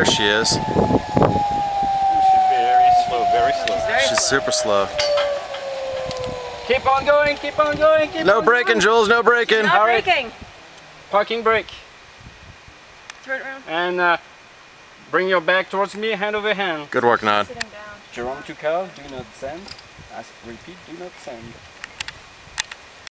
There she is. She's very slow, very slow. Very She's slow. super slow. Keep on going, keep on going, keep No on braking, going. Jules, no braking. Not braking. Parking brake. Turn around. And uh, bring your back towards me, hand over hand. Good work, Nod. Sitting down. Jerome to do not send. Ask, repeat, do not send.